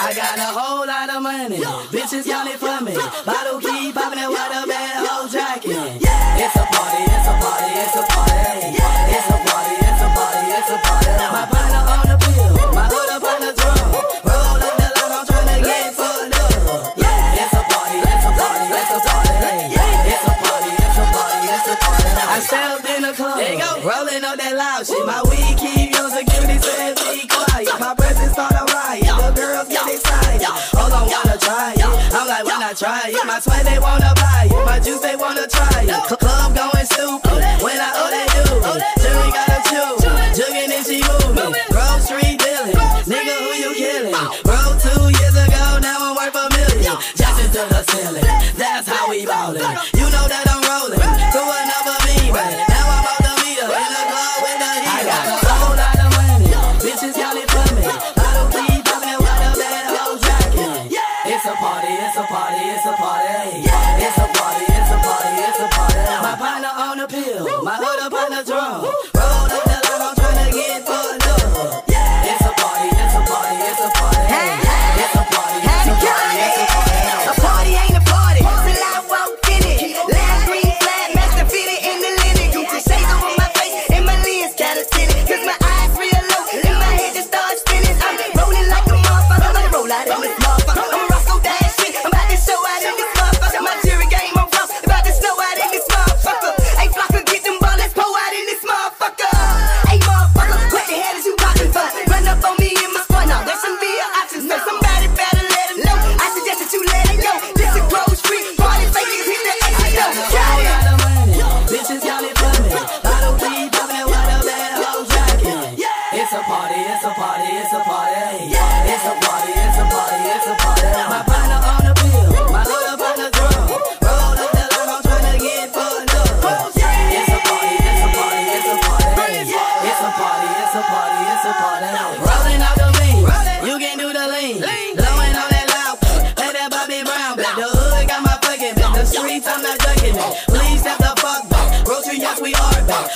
I got a whole lot of money, yeah. bitches counting for me. Bottle keep popping that water, bad whole jacket. Yeah. It's a party. Stepped in the club, rolling up that loud shit. My weed keep your security says be quiet. My presence start a riot, the girls get excited. Hold on, wanna try it? I'm like, when I try it, my sweat they wanna buy it, my juice they wanna try it. Cl- Club going stupid. When I It's a party, it's a party, it's a party. Yeah. It's a party, it's a party, it's a party. My partner on the pill, my up on the drum. Roll up the line, I'm tryna get fucked up. It's a party, it's a party, it's a party. It's a party, it's a party, it's a party. Rolling out the lean, you can do the lean. Blowing on that loud, let that Bobby Brown back. The hood got my fucking back. The streets, I'm not ducking it. Please step the fuck back. Grocery, yes, we are back.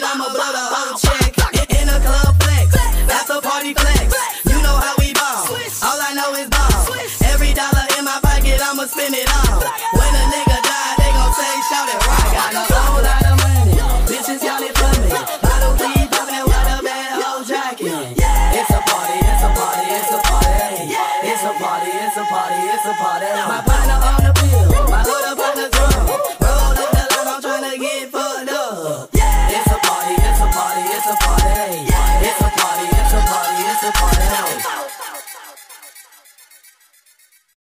10, I'ma blow the whole check. In, in a club flex, that's a party flex. You know how we ball. All I know is ball. Every dollar in my pocket, I'ma spend it all. When a nigga die, they gon' say, shout it right. Got a whole lot of money. Bitches counting for me. Bottle keep popping that water, bad hoe jacking. It's a party, it's a party, it's a party. It's a party, it's a party, it's a party. My